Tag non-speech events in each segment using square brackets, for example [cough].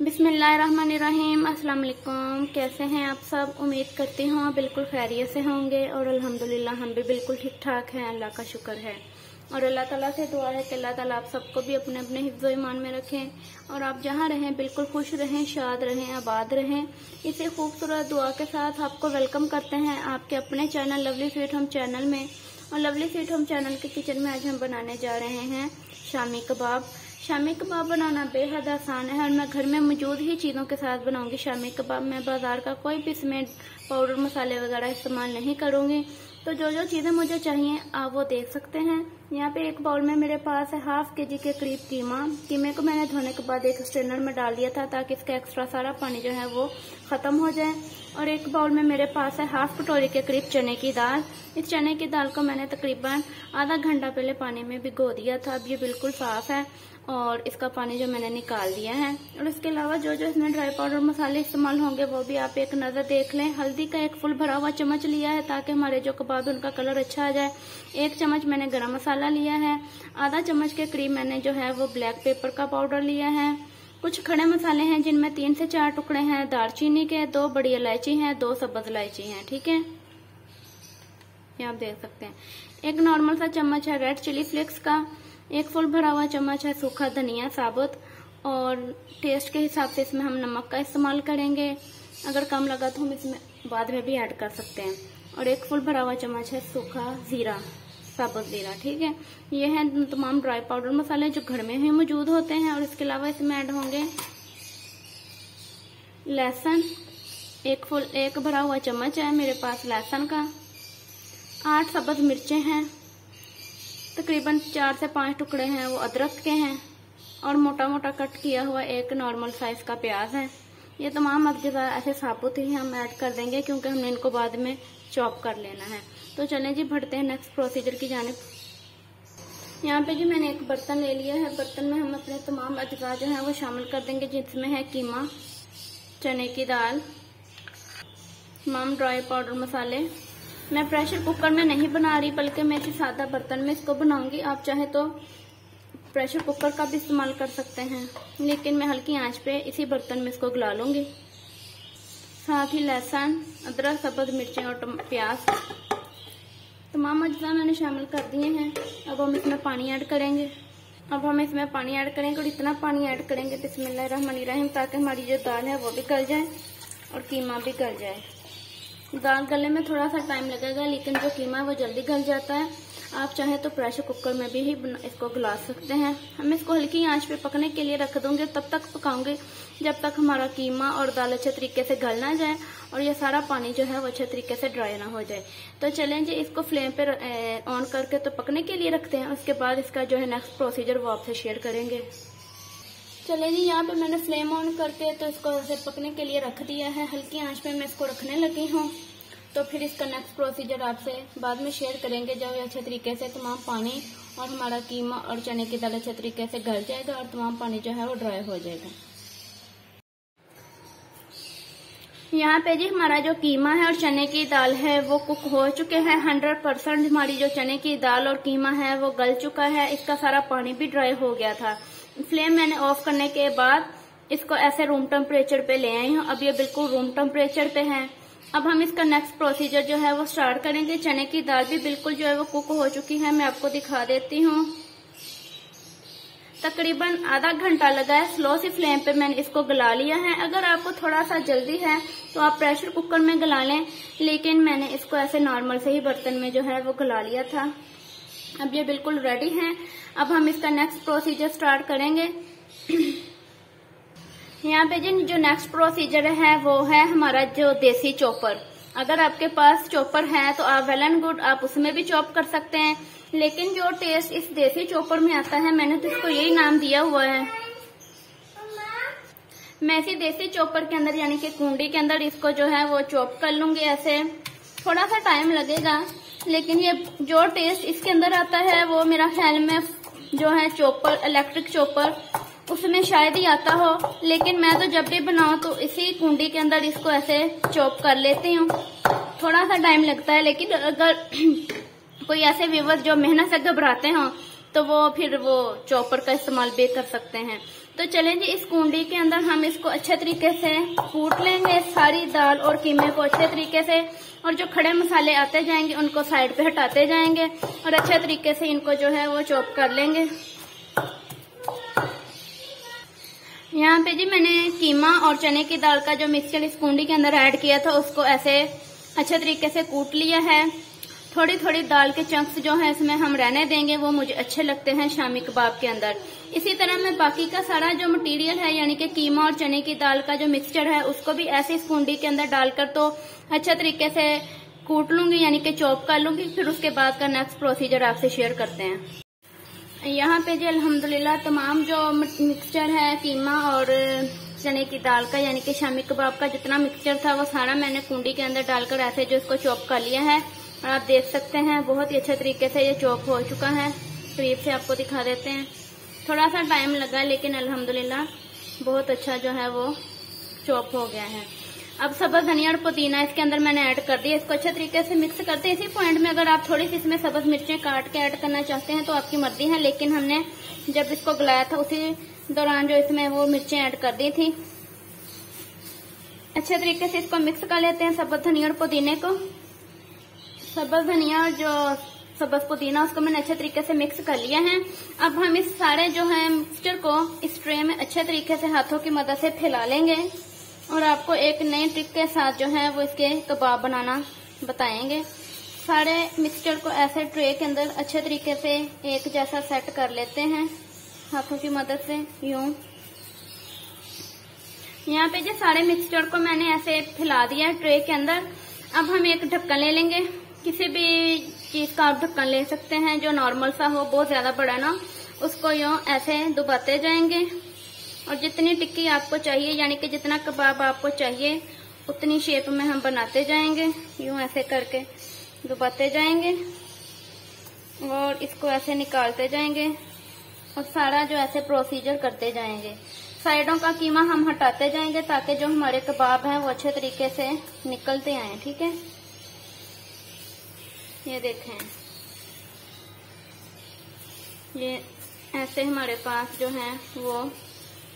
बिसमीम वालेकुम कैसे हैं आप सब? उम्मीद करती हूँ बिल्कुल खैरियत से होंगे और अल्हम्दुलिल्लाह हम भी बिल्कुल ठीक ठाक हैं। अल्लाह का शुक्र है। और अल्लाह ताला से दुआ है कि अल्लाह ताला आप सबको भी अपने अपने हिफ्ज़ ईमान में रखें और आप जहाँ रहें, बिल्कुल खुश रहें, शाद रहें, आबाद रहें। इसी खूबसूरत दुआ के साथ आपको वेलकम करते हैं आपके अपने channel lovely sweet home channel में। और लवली स्वीट होम चैनल के किचन में आज हम बनाने जा रहे हैं शामी कबाब। शामी कबाब बनाना बेहद आसान है और मैं घर में मौजूद ही चीज़ों के साथ बनाऊँगी शामी कबाब। मैं बाज़ार का कोई भी इसमें पाउडर मसाले वगैरह इस्तेमाल नहीं करूँगी। तो जो जो चीज़ें मुझे चाहिए, आप वो देख सकते हैं। यहाँ पे एक बाउल में मेरे पास है हाफ़ के जी के करीब कीमा। कीमे को मैंने धोने के बाद एक स्ट्रेनर में डाल दिया था ताकि इसका एक्स्ट्रा सारा पानी जो है वो ख़त्म हो जाए। और एक बाउल में मेरे पास है हाफ़ कटोरी के करीब चने की दाल। इस चने की दाल को मैंने तकरीबन आधा घंटा पहले पानी में भिगो दिया था। अब ये बिल्कुल साफ़ है। और इसका पानी जो मैंने निकाल दिया है। और इसके अलावा जो जो इसमें ड्राई पाउडर मसाले इस्तेमाल होंगे, वो भी आप एक नज़र देख लें। हल्दी का एक फुल भरा हुआ चम्मच लिया है ताकि हमारे जो कबाब उनका कलर अच्छा आ जाए। एक चम्मच मैंने गरम मसाला लिया है। आधा चम्मच के करीब मैंने जो है वो ब्लैक पेपर का पाउडर लिया है। कुछ खड़े मसाले हैं, जिनमें तीन से चार टुकड़े हैं। दालचीनी के दो, बड़ी इलायची हैं, दो सब्ज इलायची हैं, ठीक है? ये आप देख सकते हैं। एक नॉर्मल सा चम्मच है रेड चिली फ्लेक्स का। एक फुल भरा हुआ चम्मच है सूखा धनिया, साबुत, और टेस्ट के हिसाब से इसमें हम नमक का इस्तेमाल करेंगे। अगर कम लगा तो हम इसमें बाद में भी ऐड कर सकते हैं। और एक फुल भरा हुआ चम्मच है सूखा जीरा, साबुत जीरा, ठीक है? ये है तमाम ड्राई पाउडर मसाले जो घर में ही मौजूद होते हैं, और इसके अलावा इसमें ऐड होंगे लहसुन। एक फुल, एक भरा हुआ चम्मच है मेरे पास लहसुन का। आठ सब्ज मिर्चें हैं। तकरीबन चार से पाँच टुकड़े हैं, वो अदरक के हैं और मोटा मोटा कट किया हुआ एक नॉर्मल साइज़ का प्याज है। ये तमाम अज्जा ऐसे साबुत ही हम ऐड कर देंगे क्योंकि हमने इनको बाद में चॉप कर लेना है। तो चलें जी, बढ़ते हैं नेक्स्ट प्रोसीजर की जानब। यहाँ पे जी मैंने एक बर्तन ले लिया है। बर्तन में हम अपने तमाम अज्जा जो है वो शामिल कर देंगे जिसमें है कीमा, चने की दाल तमाम ड्राई पाउडर मसाले मैं प्रेशर कुकर में नहीं बना रही, बल्कि मैं इसी सादा बर्तन में इसको बनाऊँगी। आप चाहे तो प्रेशर कुकर का भी इस्तेमाल कर सकते हैं, लेकिन मैं हल्की आँच पे इसी बर्तन में इसको गला लूँगी। साथ ही लहसुन, अदरक सब्ज मिर्चें और प्याज। तमाम अज्जा मैंने शामिल कर दिए हैं। अब हम इसमें पानी ऐड करेंगे। अब हम इसमें पानी ऐड करेंगे और इतना पानी ऐड करेंगे, बिस्मिल्लाहिर्रहमानिर्रहीम, ताकि हमारी जो दाल है वो भी गल जाए और कीमा भी गल जाए। दाल गलने में थोड़ा सा टाइम लगेगा, लेकिन जो कीमा है वो जल्दी गल जाता है। आप चाहे तो प्रेशर कुकर में भी ही इसको गला सकते हैं। हम इसको हल्की आँच पे पकने के लिए रख दूँगे, तब तक पकाऊँगे, जब तक हमारा कीमा और दाल अच्छे तरीके से गल ना जाए और ये सारा पानी जो है वो अच्छे तरीके से ड्राई ना हो जाए। तो चलें जी, इसको फ्लेम पे ऑन करके तो पकने के लिए रखते हैं, उसके बाद इसका जो है नेक्स्ट प्रोसीजर वो आपसे शेयर करेंगे। चले जी, यहाँ पे मैंने फ्लेम ऑन करके तो इसको ऐसे पकने के लिए रख दिया है। हल्की आँच पे मैं इसको रखने लगी हूँ। तो फिर इसका नेक्स्ट प्रोसीजर आपसे बाद में शेयर करेंगे, जब अच्छे तरीके से तमाम पानी और हमारा कीमा और चने की दाल अच्छे तरीके से गल जाएगा और तमाम पानी जो है वो ड्राई हो जाएगा। यहाँ पे जी, हमारा जो कीमा है और चने की दाल है, वो कुक हो चुके हैं। हंड्रेड परसेंट हमारी जो चने की दाल और कीमा है, वो गल चुका है। इसका सारा पानी भी ड्राई हो गया था। फ्लेम मैंने ऑफ़ करने के बाद इसको ऐसे रूम टेम्परेचर पे ले आई हूँ। अब ये बिल्कुल रूम टेम्परेचर पे है। अब हम इसका नेक्स्ट प्रोसीजर जो है वो स्टार्ट करेंगे। चने की दाल भी बिल्कुल जो है वो कुक हो चुकी है। मैं आपको दिखा देती हूँ। तकरीबन आधा घंटा लगा है। स्लो सी फ्लेम पे मैंने इसको गला लिया है। अगर आपको थोड़ा सा जल्दी है तो आप प्रेशर कुकर में गला लें। लेकिन मैंने इसको ऐसे नॉर्मल से ही बर्तन में जो है वो गला लिया था। अब ये बिल्कुल रेडी है। अब हम इसका नेक्स्ट प्रोसीजर स्टार्ट करेंगे। यहाँ पे जी जो नेक्स्ट प्रोसीजर है, वो है हमारा जो देसी चॉपर अगर आपके पास चॉपर है तो आप वेल एंड गुड आप उसमें भी चॉप कर सकते हैं। लेकिन जो टेस्ट इस देसी चॉपर में आता है, मैंने तो इसको यही नाम दिया हुआ है। मैं इसी देसी चॉपर के अंदर, यानी कि कुंडी के अंदर इसको जो है, वो चॉप कर लूँगी ऐसे। थोड़ा सा टाइम लगेगा। लेकिन ये जो टेस्ट इसके अंदर आता है, वो मेरा ख्याल में जो है चॉपर इलेक्ट्रिक चॉपर, उसमें शायद ही आता हो। लेकिन मैं तो जब भी बनाऊँ तो इसी कुंडी के अंदर इसको ऐसे चॉप कर लेती हूँ। थोड़ा सा टाइम लगता है, लेकिन अगर [clears throat] कोई ऐसे व्यूवर जो मेहनत से घबराते हों तो वो फिर वो चॉपर का इस्तेमाल भी कर सकते हैं। तो चले जी, इस कुंडी के अंदर हम इसको अच्छे तरीके से कूट लेंगे। सारी दाल और कीमे को अच्छे तरीके से और जो खड़े मसाले आते जाएँगे, उनको साइड पे हटाते जाएँगे और अच्छे तरीके से इनको जो है वो चॉप कर लेंगे। यहाँ पे जी मैंने कीमा और चने की दाल का जो मिक्सचर इस कुंडी के अंदर ऐड किया था, उसको ऐसे अच्छे तरीके से कूट लिया है। थोड़ी थोड़ी दाल के चंक्स जो है इसमें हम रहने देंगे, वो मुझे अच्छे लगते हैं शामी कबाब के अंदर। इसी तरह मैं बाकी का सारा जो मटेरियल है, यानी कि कीमा और चने की दाल का जो मिक्सचर है, उसको भी ऐसे इस के अंदर डालकर तो अच्छे तरीके से कूट लूँगी, यानी कि चॉप कर लूँगी, फिर उसके बाद का नेक्स्ट प्रोसीजर आपसे शेयर करते हैं। यहाँ पे जी अल्हम्दुलिल्लाह तमाम जो मिक्सचर है, कीमा और चने की दाल का, यानी कि शामी कबाब का जितना मिक्सचर था, वो सारा मैंने कुंडी के अंदर डालकर ऐसे जो इसको चॉप कर लिया है। आप देख सकते हैं, बहुत ही अच्छे तरीके से ये चॉप हो चुका है। करीब से आपको दिखा देते हैं। थोड़ा सा टाइम लगा, लेकिन अल्हम्दुलिल्लाह, बहुत अच्छा जो है वो चॉप हो गया है। अब सब्ज धनिया और पुदीना इसके अंदर मैंने ऐड कर दिया। इसको अच्छे तरीके से मिक्स करते हैं। इसी पॉइंट में अगर आप थोड़ी सी इसमें सब्ज मिर्चें काट के ऐड करना चाहते हैं तो आपकी मर्ज़ी है। लेकिन हमने जब इसको गलाया था, उसी दौरान जो इसमें वो मिर्चें ऐड कर दी थी। अच्छे तरीके से इसको मिक्स कर लेते हैं, सब्ज धनिया और पुदीने को। सब्ज धनिया जो सब्ज पुदीना, उसको मैंने अच्छे तरीके से मिक्स कर लिया है। अब हम इस सारे जो है मिक्सचर को इस ट्रे में अच्छे तरीके से हाथों की मदद से फैला लेंगे। और आपको एक नई ट्रिक के साथ जो है वो इसके कबाब बनाना बताएँगे। सारे मिक्सचर को ऐसे ट्रे के अंदर अच्छे तरीके से एक जैसा सेट कर लेते हैं, हाथों की मदद से, यूँ। यहाँ पे जो सारे मिक्सचर को मैंने ऐसे फैला दिया ट्रे के अंदर। अब हम एक ढक्कन ले लेंगे। किसी भी चीज़ का आप ढक्कन ले सकते हैं, जो नॉर्मल सा हो, बहुत ज़्यादा बड़ा ना, उसको यूँ ऐसे दुबाते जाएँगे। और जितनी टिक्की आपको चाहिए, यानी कि जितना कबाब आपको चाहिए, उतनी शेप में हम बनाते जाएँगे। यूँ ऐसे करके दुबाते जाएँगे और इसको ऐसे निकालते जाएँगे और सारा जो ऐसे प्रोसीजर करते जाएँगे। साइडों का कीमा हम हटाते जाएँगे, ताकि जो हमारे कबाब हैं, वो अच्छे तरीके से निकलते आए, ठीक है? ये देखें। ये ऐसे हमारे पास जो है, वो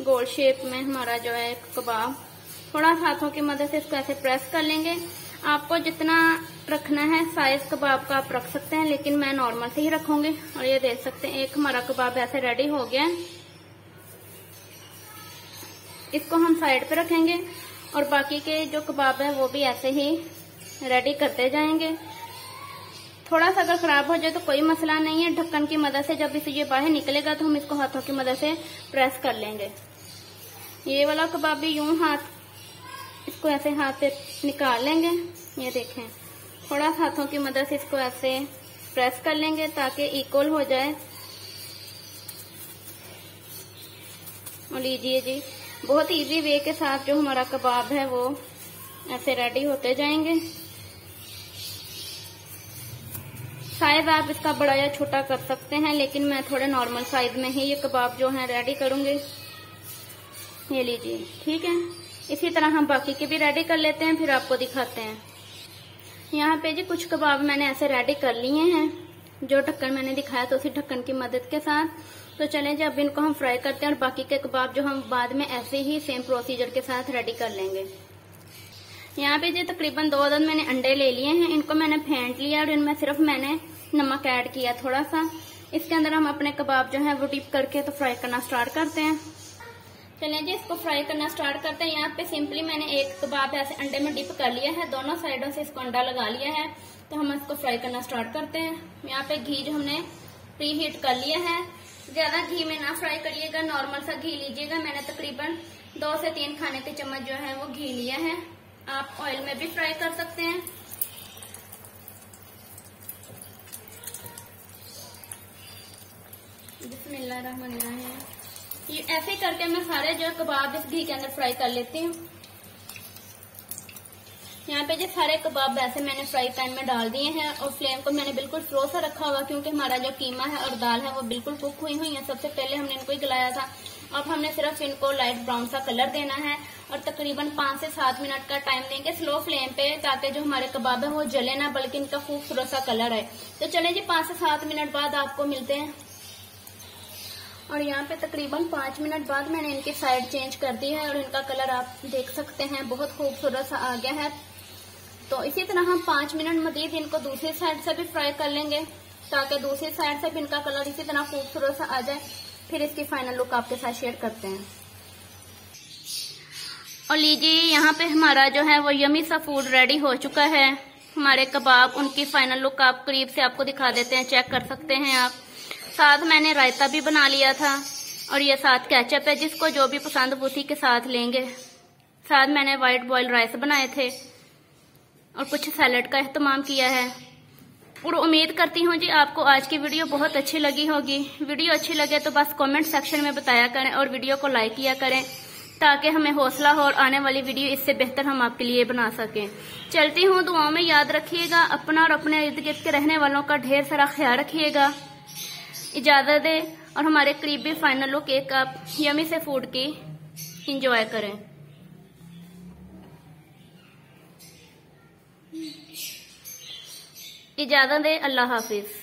गोल शेप में हमारा जो है एक कबाब। थोड़ा हाथों की मदद से इसको ऐसे प्रेस कर लेंगे। आपको जितना रखना है साइज़ कबाब का आप रख सकते हैं, लेकिन मैं नॉर्मल से ही रखूँगी। और ये देख सकते हैं, एक हमारा कबाब ऐसे रेडी हो गया। है इसको हम साइड पे रखेंगे और बाकी के जो कबाब है, वो भी ऐसे ही रेडी करते जाएँगे। थोड़ा सा अगर खराब हो जाए तो कोई मसला नहीं है। ढक्कन की मदद से जब इसे ये बाहर निकलेगा तो हम इसको हाथों की मदद से प्रेस कर लेंगे। ये वाला कबाब भी यूँ हाथ, इसको ऐसे हाथ से निकाल लेंगे। ये देखें थोड़ा सा हाथों की मदद से इसको ऐसे प्रेस कर लेंगे ताकि इक्वल हो जाए। और लीजिए जी, बहुत इजी वे के साथ जो हमारा कबाब है वो ऐसे रेडी होते जाएँगे। शायद आप इसका बड़ा या छोटा कर सकते हैं, लेकिन मैं थोड़े नॉर्मल साइज़ में ही ये कबाब जो है रेडी करूँगी। ये लीजिए, ठीक है? इसी तरह हम बाकी के भी रेडी कर लेते हैं, फिर आपको दिखाते हैं। यहाँ पे जी कुछ कबाब मैंने ऐसे रेडी कर लिए हैं। जो ढक्कन मैंने दिखाया तो उसी ढक्कन की मदद के साथ। तो चलें जी, अब इनको हम फ्राई करते हैं और बाकी के कबाब जो हम बाद में ऐसे ही सेम प्रोसीजर के साथ रेडी कर लेंगे। यहाँ पे जी तकरीबन दो अदद मैंने अंडे ले लिए हैं। इनको मैंने फेंट लिया और इनमें सिर्फ़ मैंने नमक ऐड किया थोड़ा सा। इसके अंदर हम अपने कबाब जो है वो डिप करके तो फ्राई करना स्टार्ट करते हैं। चलिए जी, इसको फ्राई करना स्टार्ट करते हैं। यहाँ पे सिंपली मैंने एक कबाब ऐसे अंडे में डिप कर लिया है। दोनों साइडों से इसको अंडा लगा लिया है। तो हम इसको फ्राई करना स्टार्ट करते हैं। यहाँ पे घी जो हमने प्री हीट कर लिया है। ज़्यादा घी में ना फ्राई करिएगा। नॉर्मल सा घी लीजिएगा। मैंने तकरीबन दो से तीन खाने के चम्मच जो है वो घी लिया है। आप ऑयल में भी फ्राई कर सकते हैं। ये ऐसे करके मैं सारे जो कबाब इस घी के अंदर फ्राई कर लेती हूँ। यहाँ पे जो सारे कबाब वैसे मैंने फ्राई पैन में डाल दिए हैं और फ्लेम को मैंने बिल्कुल स्लो सा रखा हुआ क्योंकि हमारा जो कीमा है और दाल है वो बिल्कुल कुक हुई हुई है। सबसे पहले हमने इनको ही गलाया था। अब हमने सिर्फ़ इनको लाइट ब्राउन सा कलर देना है और तकरीबन पाँच से सात मिनट का टाइम देंगे स्लो फ्लेम पे ताकि जो हमारे कबाब है वो जले ना, बल्कि इनका खूबसूरत सा कलर है तो चले जी, पाँच से सात मिनट बाद आपको मिलते हैं। और यहाँ पे तकरीबन पाँच मिनट बाद मैंने इनकी साइड चेंज कर दी है और इनका कलर आप देख सकते हैं, बहुत खूबसूरत सा आ गया है। तो इसी तरह हम पाँच मिनट मजीद इनको दूसरी साइड से भी फ्राई कर लेंगे ताकि दूसरी साइड से भी इनका कलर इसी तरह खूबसूरत सा आ जाए। फिर इसकी फाइनल लुक आपके साथ शेयर करते हैं। और लीजिए, यहाँ पे हमारा जो है वो यमी सा फ़ूड रेडी हो चुका है। हमारे कबाब, उनकी फाइनल लुक आप करीब से आपको दिखा देते हैं चेक कर सकते हैं आप। साथ मैंने रायता भी बना लिया था और ये साथ कैचअप है, जिसको जो भी पसंद उसी के साथ लेंगे। साथ मैंने वाइट बॉयल राइस बनाए थे और कुछ सैलड का अहतमाम किया है। और उम्मीद करती हूँ जी आपको आज की वीडियो बहुत अच्छी लगी होगी। वीडियो अच्छी लगे तो बस कमेंट सेक्शन में बताया करें और वीडियो को लाइक किया करें, ताकि हमें हौसला हो और आने वाली वीडियो इससे बेहतर हम आपके लिए बना सकें। चलती हूँ, दुआओं में याद रखिएगा, अपना और अपने इर्द गिर्द के रहने वालों का ढेर सारा ख्याल रखिएगा। इजाज़त दें और हमारे करीबी फाइनल लुक एक आप यमी से फ़ूड की इंजॉय करें। इजाज़त दें, अल्लाह हाफिज।